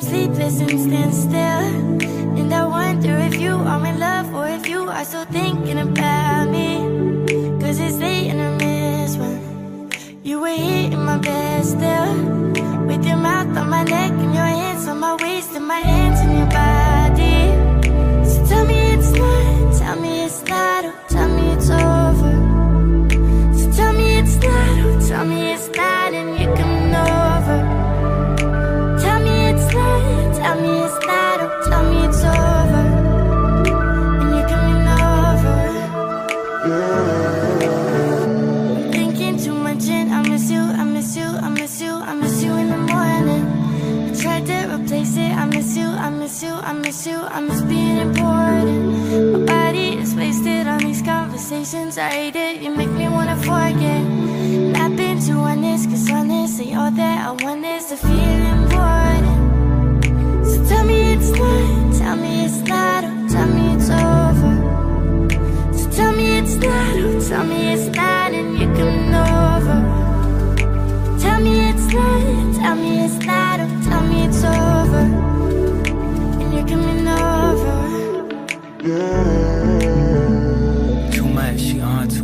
doesn't stand still. And I wonder if you are in love or if you are still thinking about me. Cause it's late and I miss when you were here in my bed still. With your mouth on my neck and your hands on my waist and my hands I miss you, I miss you, I miss being important. My body is wasted on these conversations, I hate it, you make me wanna forget. Not been too honest, cause honestly, all that I want is to feel important. So tell me it's not, tell me it's not,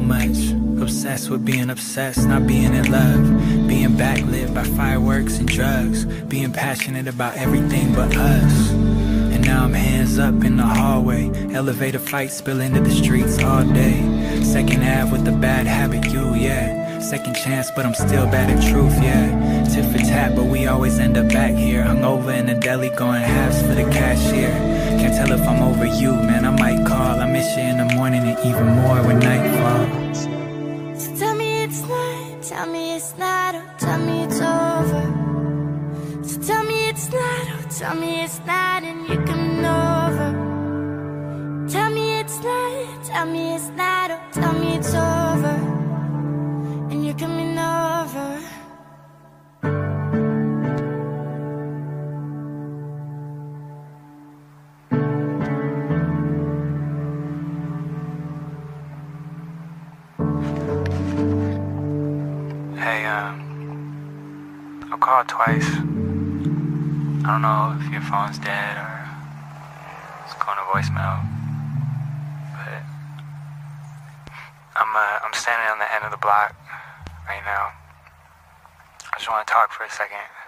much. Obsessed with being obsessed, not being in love. Being backlit by fireworks and drugs. Being passionate about everything but us. And now I'm hands up in the hallway. Elevator fight spill into the streets all day. Second half with the bad habit, you, yeah. Second chance, but I'm still bad at truth, yeah. Tit for tat, but we always end up back here. Hungover in the deli, going halves for the cashier. Can't tell if I'm over you, man. I might call. I miss you in the morning and even more when night falls. Tell me it's not, oh, tell me it's over. So tell me it's not, oh, tell me it's not, and you're coming over. Tell me it's not, tell me it's not, oh, tell me it's over. I called twice. I don't know if your phone's dead or it's going to voicemail, but I'm uh, I'm standing on the end of the block right now. I just want to talk for a second. For a second.